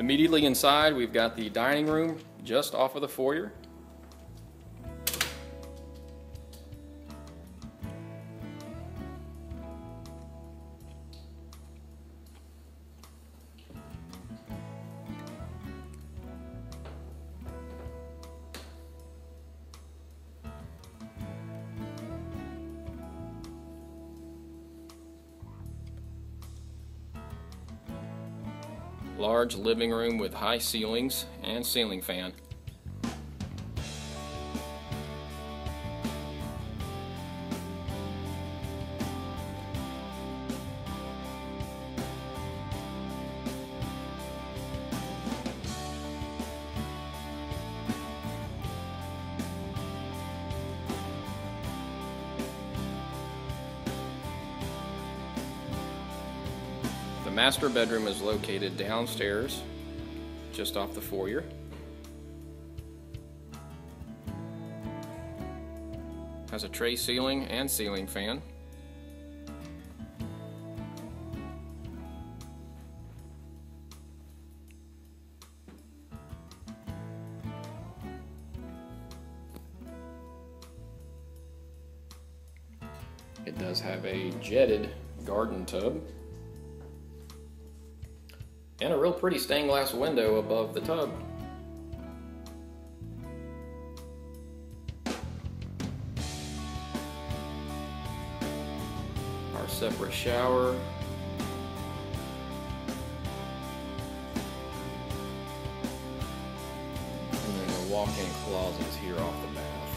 Immediately inside, we've got the dining room just off of the foyer. Large living room with high ceilings and ceiling fan. The master bedroom is located downstairs, just off the foyer. Has a tray ceiling and ceiling fan. It does have a jetted garden tub and a real pretty stained glass window above the tub. Our separate shower. And then the walk-in closet is here off the bath.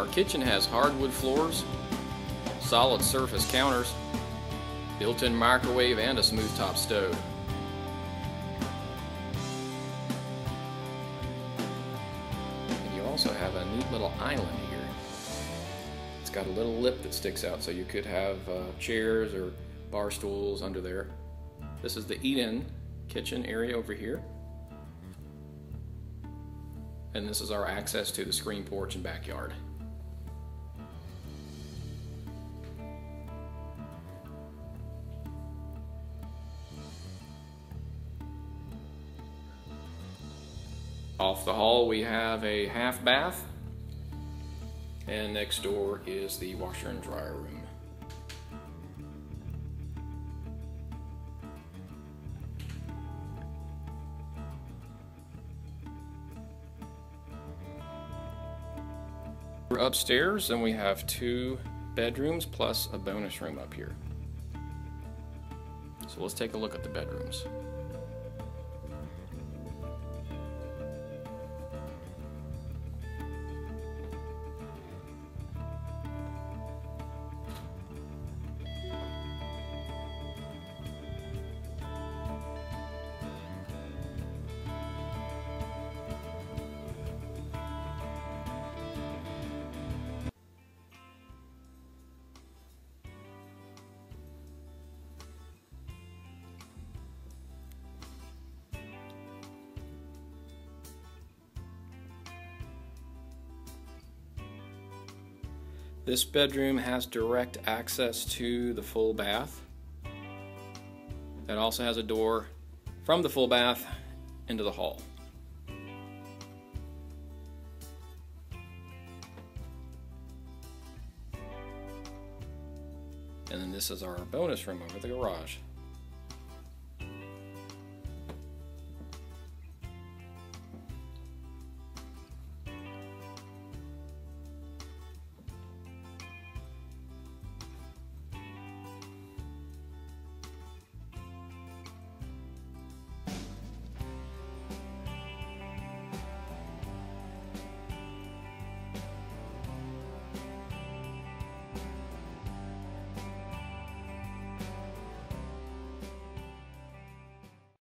Our kitchen has hardwood floors, solid surface counters, built-in microwave, and a smooth top stove. And you also have a neat little island here. It's got a little lip that sticks out, so you could have uh, chairs or bar stools under there. This is the eat-in kitchen area over here. And this is our access to the screen porch and backyard. Off the hall, we have a half bath, and next door is the washer and dryer room. We're upstairs, and we have two bedrooms plus a bonus room up here. So let's take a look at the bedrooms. This bedroom has direct access to the full bath. It also has a door from the full bath into the hall. And then this is our bonus room over the garage.